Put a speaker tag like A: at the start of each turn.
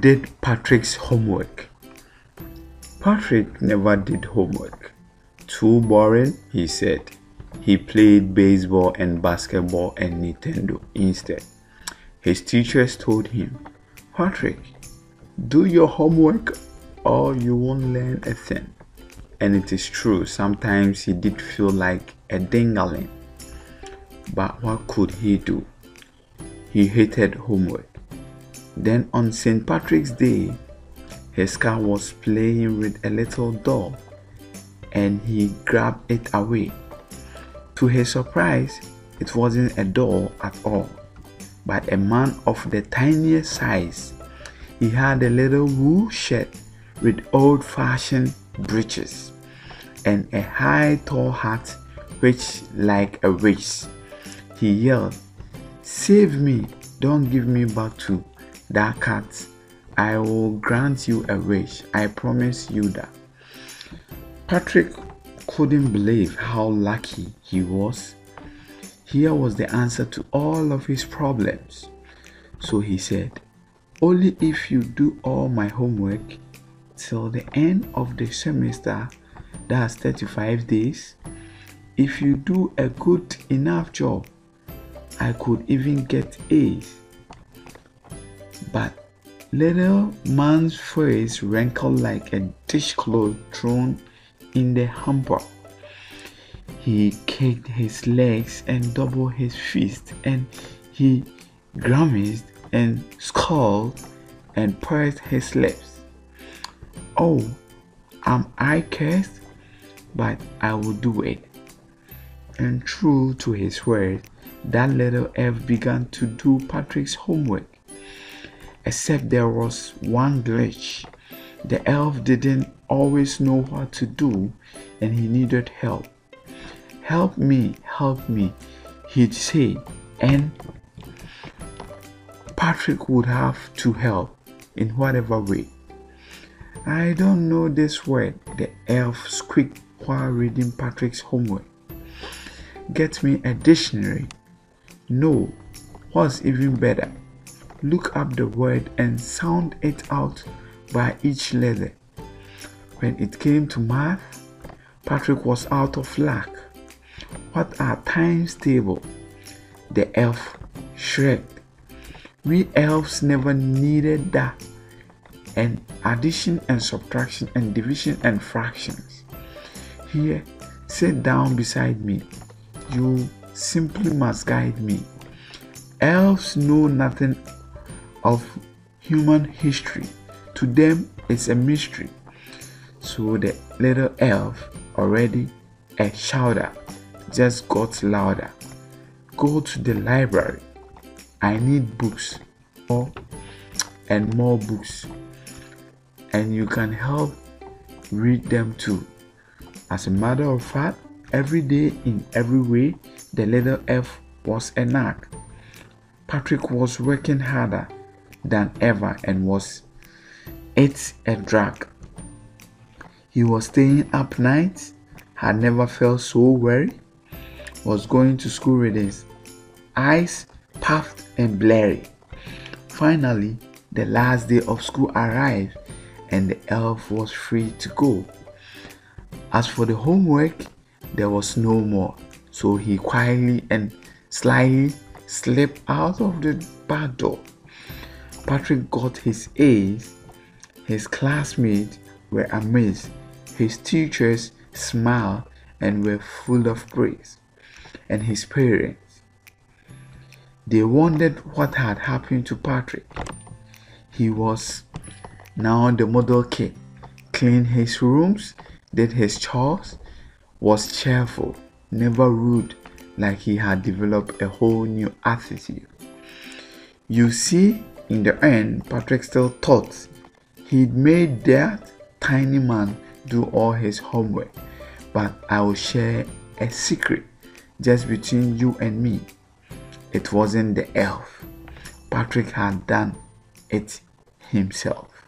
A: did Patrick's homework? Patrick never did homework. Too boring, he said. He played baseball and basketball and Nintendo instead. His teachers told him, Patrick, do your homework or you won't learn a thing. And it is true, sometimes he did feel like a dingaling. But what could he do? He hated homework. Then on St. Patrick's Day, his car was playing with a little doll and he grabbed it away. To his surprise, it wasn't a doll at all, but a man of the tiniest size. He had a little wool shirt with old fashioned breeches and a high tall hat which like a witch. He yelled, Save me, don't give me back to that cat. I will grant you a wish. I promise you that. Patrick couldn't believe how lucky he was. Here was the answer to all of his problems. So he said, Only if you do all my homework till the end of the semester, that's 35 days, if you do a good enough job, I could even get A's. But little man's face wrinkled like a dishcloth thrown in the hamper. He kicked his legs and doubled his fist, and he grimaced and scowled and pursed his lips. Oh, am I cursed? But I will do it. And true to his word, that little elf began to do Patrick's homework. Except there was one glitch. The elf didn't always know what to do and he needed help. Help me, help me, he'd say, and Patrick would have to help in whatever way. I don't know this word, the elf squeaked while reading Patrick's homework. Get me a dictionary. No, what's even better? Look up the word and sound it out by each letter. When it came to math, Patrick was out of luck. What are times table? The elf shrugged. We elves never needed that. And addition and subtraction and division and fractions. Here, sit down beside me. You simply must guide me. Elves know nothing of human history. To them, it's a mystery. So the little elf, already a shouter, just got louder. Go to the library. I need books. More and more books. And you can help read them too. As a matter of fact, every day in every way, the little elf was a nag. Patrick was working harder than ever and was it's a drag. He was staying up nights, had never felt so weary, was going to school with his eyes puffed and blurry. Finally, the last day of school arrived and the elf was free to go. As for the homework, there was no more, so he quietly and slyly slipped out of the back door. Patrick got his A's. His classmates were amazed. His teachers smiled and were full of praise. And his parents, they wondered what had happened to Patrick. He was now the model kid, cleaned his rooms, did his chores, was cheerful, never rude, like he had developed a whole new attitude. You see, in the end, Patrick still thought he'd made that tiny man do all his homework. But I will share a secret just between you and me. It wasn't the elf. Patrick had done it himself.